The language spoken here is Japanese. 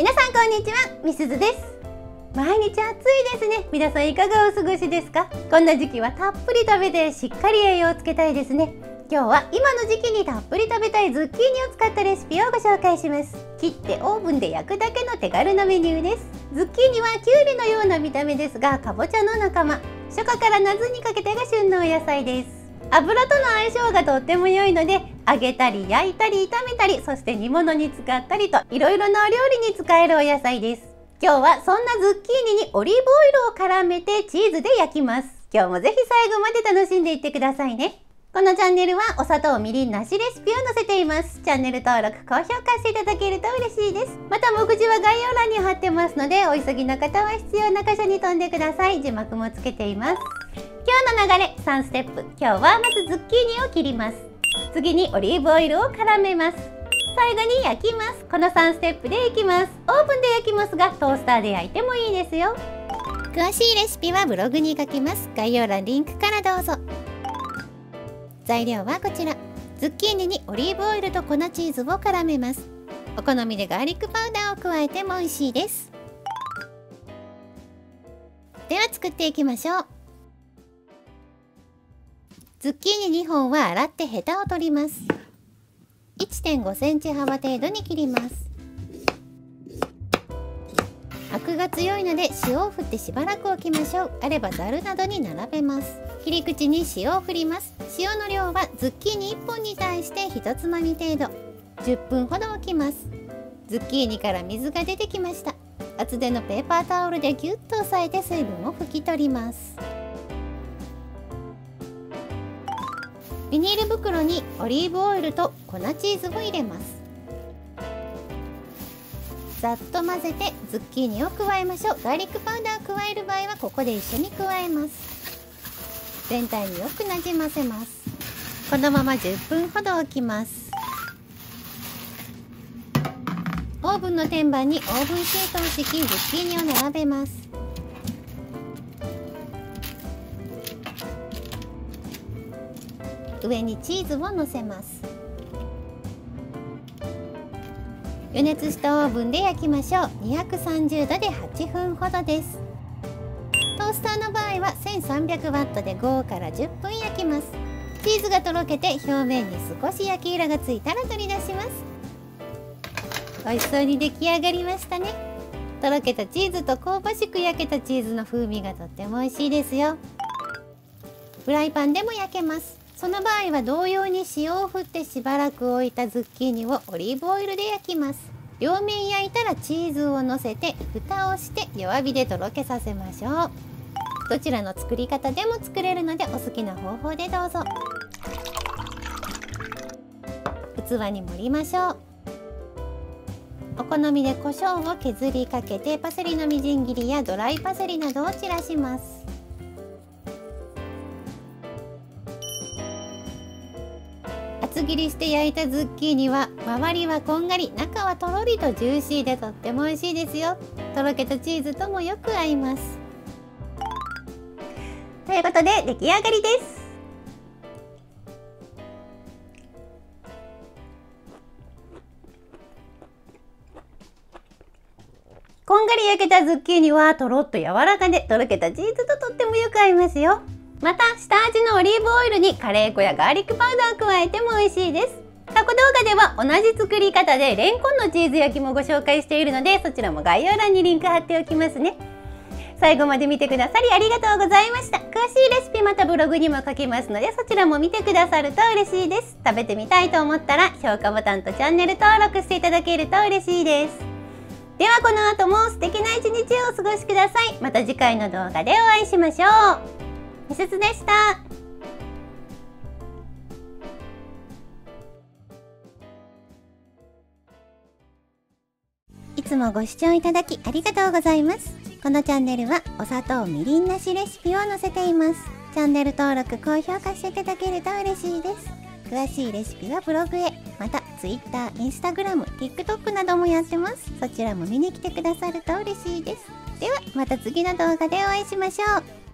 皆さんこんにちはみすずです。毎日暑いですね。皆さんいかがお過ごしですか？こんな時期はたっぷり食べてしっかり栄養をつけたいですね。今日は今の時期にたっぷり食べたいズッキーニを使ったレシピをご紹介します。切ってオーブンで焼くだけの手軽なメニューです。ズッキーニはキュウリのような見た目ですがかぼちゃの仲間。初夏から夏にかけてが旬のお野菜です。油との相性がとっても良いので揚げたり焼いたり炒めたりそして煮物に使ったりといろいろなお料理に使えるお野菜です。今日はそんなズッキーニにオリーブオイルを絡めてチーズで焼きます。今日もぜひ最後まで楽しんでいってくださいね。このチャンネルはお砂糖みりんなしレシピを載せています。チャンネル登録高評価していただけると嬉しいです。また目次は概要欄に貼ってますのでお急ぎの方は必要な箇所に飛んでください。字幕もつけています。今日の流れ3ステップ。今日はまずズッキーニを切ります。次にオリーブオイルを絡めます。最後に焼きます。この3ステップでいきます。オーブンで焼きますがトースターで焼いてもいいですよ。詳しいレシピはブログに書きます。概要欄リンクからどうぞ。材料はこちら。ズッキーニにオリーブオイルと粉チーズを絡めます。お好みでガーリックパウダーを加えても美味しいです。では作っていきましょう。ズッキーニ2本は洗ってヘタを取ります。1.5センチ幅程度に切ります。アクが強いので塩を振ってしばらく置きましょう。あればざるなどに並べます。切り口に塩を振ります。塩の量はズッキーニ1本に対して1つまみ程度。10分ほど置きます。ズッキーニから水が出てきました。厚手のペーパータオルでぎゅっと押さえて水分を拭き取ります。ビニール袋にオリーブオイルと粉チーズを入れます。ざっと混ぜてズッキーニを加えましょう。ガーリックパウダーを加える場合はここで一緒に加えます。全体によくなじませます。このまま10分ほど置きます。オーブンの天板にオーブンシートを敷きズッキーニを並べます。上にチーズをのせます。予熱したオーブンで焼きましょう。230度で8分ほどです。トースターの場合は 1300W で5から10分焼きます。チーズがとろけて表面に少し焼き色がついたら取り出します。美味しそうに出来上がりましたね。とろけたチーズと香ばしく焼けたチーズの風味がとっても美味しいですよ。フライパンでも焼けます。その場合は同様に塩を振ってしばらく置いたズッキーニをオリーブオイルで焼きます。両面焼いたらチーズをのせて蓋をして弱火でとろけさせましょう。どちらの作り方でも作れるのでお好きな方法でどうぞ。器に盛りましょう。お好みで胡椒を削りかけてパセリのみじん切りやドライパセリなどを散らします。厚切りして焼いたズッキーニは周りはこんがり中はとろりとジューシーでとっても美味しいですよ。とろけたチーズともよく合います。ということで出来上がりです。こんがり焼けたズッキーニはとろっと柔らかでとろけたチーズととってもよく合いますよ。また下味のオリーブオイルにカレー粉やガーリックパウダーを加えても美味しいです。過去動画では同じ作り方でレンコンのチーズ焼きもご紹介しているのでそちらも概要欄にリンク貼っておきますね。最後まで見てくださりありがとうございました。詳しいレシピまたブログにも書きますのでそちらも見てくださると嬉しいです。食べてみたいと思ったら評価ボタンとチャンネル登録していただけると嬉しいです。ではこの後も素敵な一日をお過ごしください。また次回の動画でお会いしましょう。みすずでした。いつもご視聴いただきありがとうございます。このチャンネルはお砂糖みりんなしレシピを載せています。チャンネル登録、高評価していただけると嬉しいです。詳しいレシピはブログへ、また Twitter、Instagram、TikTok などもやってます。そちらも見に来てくださると嬉しいです。ではまた次の動画でお会いしましょう。